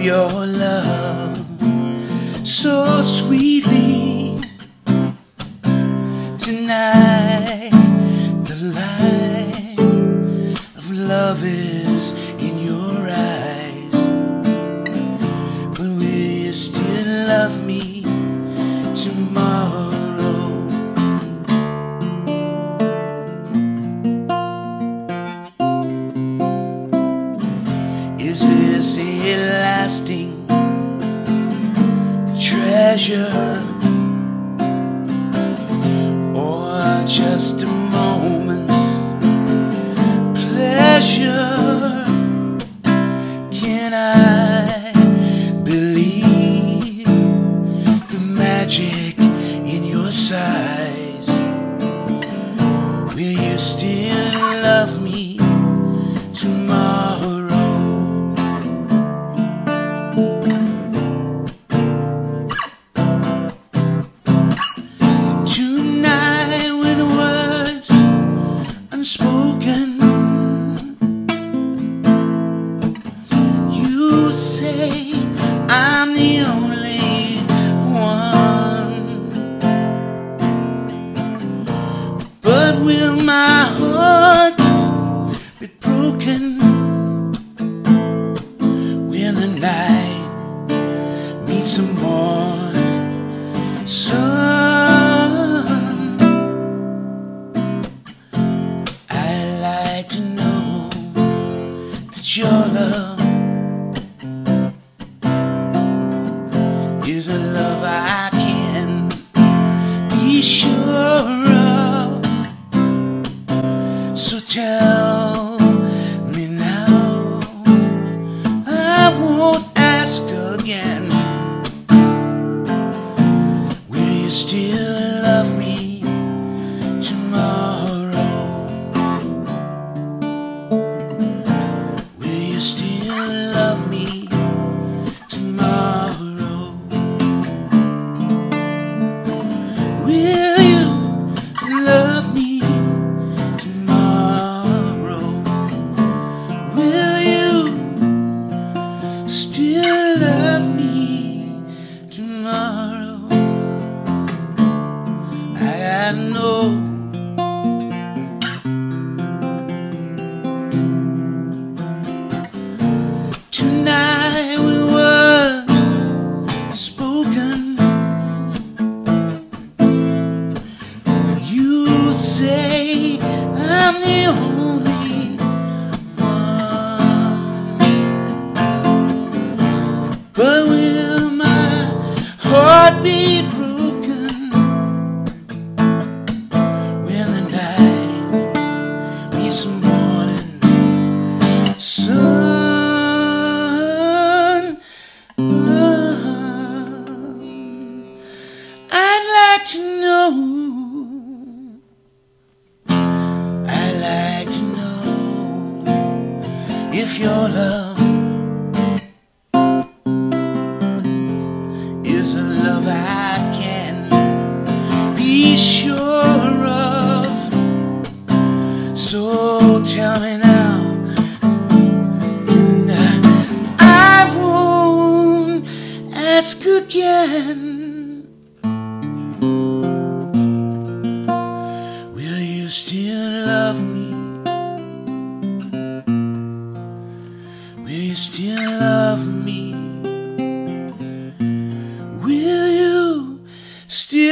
your love so sweetly tonight. The light of love is in your eyes, but will you still love me tomorrow? Is this a lasting treasure or just a moment's pleasure? Can I believe the magic in your sighs? You say I'm the only one. But will my heart be broken When the night meets the morning sun So but will my heart be broken when the night meets the again. Will you still love me? Will you still love me? Will you still?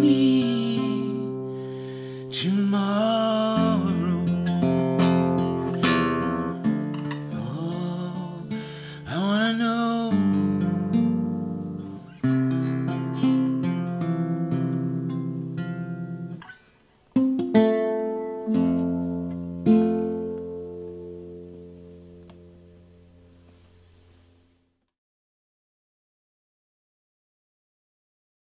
me.